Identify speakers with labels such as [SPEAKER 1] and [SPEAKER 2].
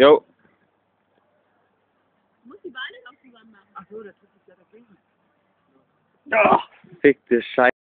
[SPEAKER 1] Jo.
[SPEAKER 2] Muss die Beine noch zusammen machen.
[SPEAKER 3] Ach so, das ist ja dagegen.
[SPEAKER 1] Oh, ah, fick dich Scheiße.